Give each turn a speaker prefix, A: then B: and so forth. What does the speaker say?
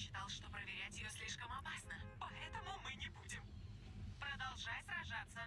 A: считал, что проверять ее слишком опасно, поэтому мы не будем. Продолжай сражаться.